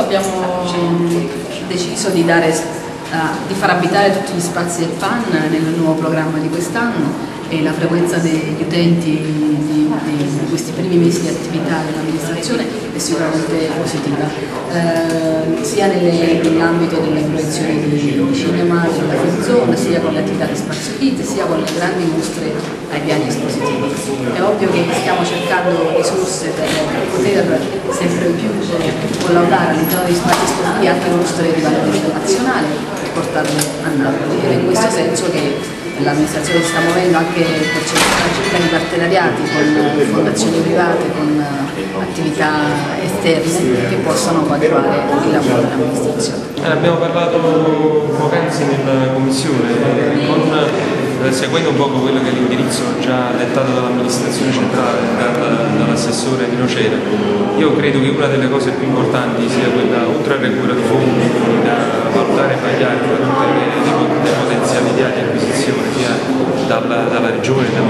abbiamo deciso di, dare, uh, di far abitare tutti gli spazi del PAN nel nuovo programma di quest'anno e la frequenza degli utenti di, di questi primi mesi di attività dell'amministrazione è sicuramente positiva, eh, sia nell'ambito delle proiezioni di cinema, della zone, sia con le attività di spazio kit, sia con le grandi mostre ai piani espositivi. È ovvio che stiamo cercando risorse per poter sempre più collaudare all'interno degli spazi espositivi anche mostre di valore internazionale e portarle a Napoli ed in questo senso che l'amministrazione sta muovendo anche per cercare di partenariati con fondazioni private, con eh, attività esterne che possano coadiuvare il lavoro dell'amministrazione. Eh, abbiamo parlato poc'anzi nella commissione, con, eh, seguendo un po' quello che è l'indirizzo già dettato dall'amministrazione centrale, dall'assessore Vino Cera. Io credo che una delle cose più importanti sia quella, oltre al recupero di fondi, da valutare e vagliare tutte le, le potenzialità di acquisizione sia dalla, dalla regione, dal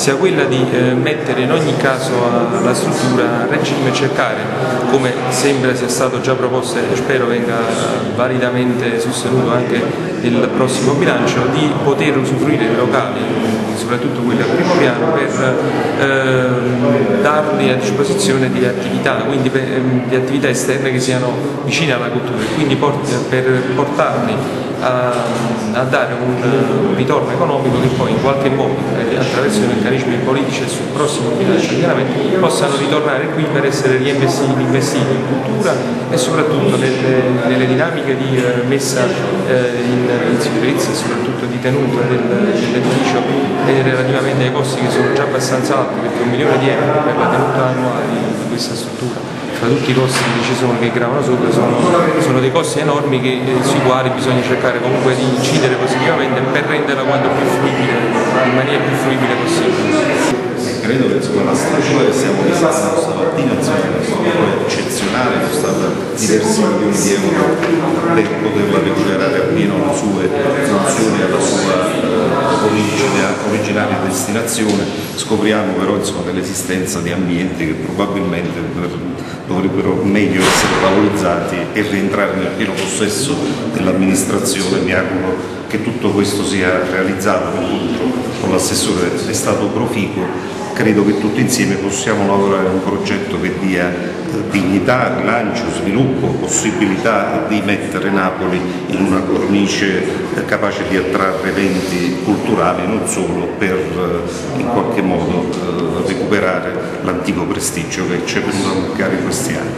sia quella di eh, mettere in ogni caso alla struttura a regime e cercare, come sembra sia stato già proposto e spero venga validamente sostenuto anche nel prossimo bilancio, di poter usufruire dei locali, soprattutto quelli al primo piano, per eh, darli a disposizione di attività, quindi per, di attività esterne che siano vicine alla cultura, quindi port per portarli a, a dare un, un, ritorno economico che poi in qualche modo eh, attraverso i meccanismi politici e sul prossimo bilancio chiaramente possano ritornare qui per essere reinvestiti investiti in cultura e soprattutto nelle, nelle dinamiche di eh, messa eh, in, in, sicurezza e soprattutto di tenuta del, dell'edificio e relativamente ai costi che sono già abbastanza alti perché un milione di euro per la tenuta annuale di questa struttura tra tutti i costi che ci sono che gravano sopra sono, sono dei costi enormi che, sui quali bisogna cercare comunque di incidere positivamente per renderla quanto più fruibile, in maniera più fruibile possibile. Credo che insomma, la struttura che stiamo visitando stamattina insomma, è eccezionale, sono stati diversi milioni di euro per poterla recuperare appieno le sue funzioni alla originaria destinazione. Scopriamo però dell'esistenza di ambienti che probabilmente dovrebbero meglio essere valorizzati e rientrare nel pieno possesso dell'amministrazione. Mi auguro che tutto questo sia realizzato, l'incontro con l'assessore è stato proficuo credo che tutti insieme possiamo lavorare a un progetto che dia dignità, rilancio, sviluppo, possibilità di mettere Napoli in una cornice capace di attrarre eventi culturali non solo per in qualche modo recuperare l'antico prestigio che ci è venuto a mancare in questi anni.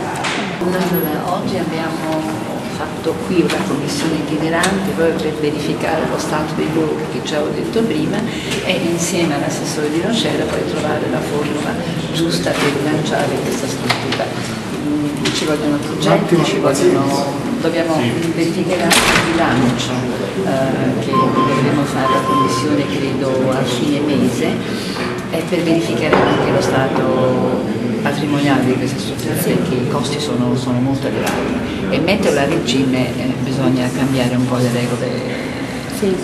Oggi abbiamo fatto qui una commissione itinerante proprio per verificare lo stato dei lavori che già ho detto prima e insieme all'assessore di Nocera poi trovare la formula giusta per rilanciare questa struttura. Mm, ci vogliono progetti, ci vogliono, dobbiamo verificare anche il bilancio eh, che dovremo fare la commissione credo a fine mese e per verificare anche lo stato patrimoniale di questa struttura perché i costi sono, sono molto elevati e metterlo a regime eh, bisogna cambiare un po' le regole. Sì.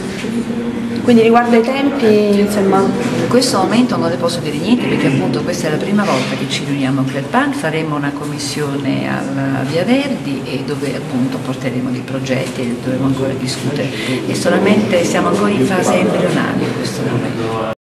Quindi riguardo ai tempi, insomma... In questo momento non le posso dire niente perché appunto questa è la prima volta che ci riuniamo al Club faremo una commissione alla Via Verdi e dove appunto porteremo dei progetti e dovremo ancora discutere e solamente siamo ancora in fase embrionale in questo momento.